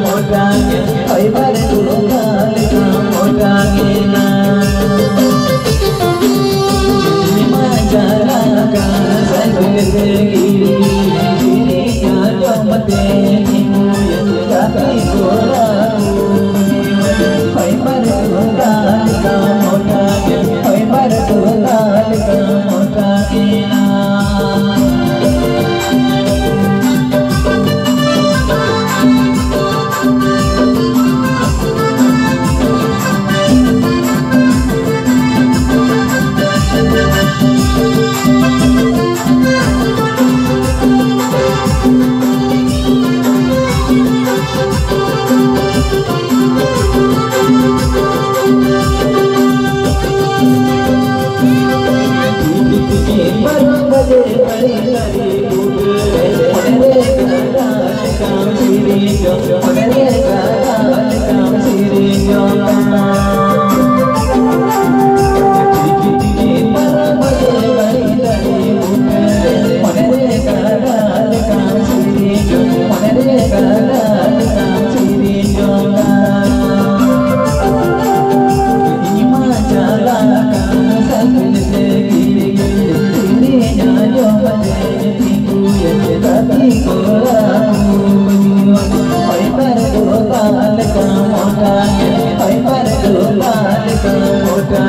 मोटागे ओय बर दुकाल का मोटागे ना। मजाला का सजगी गिरी का जमते निमुय जाती गोरा ओय बर दुकाल का Thank you.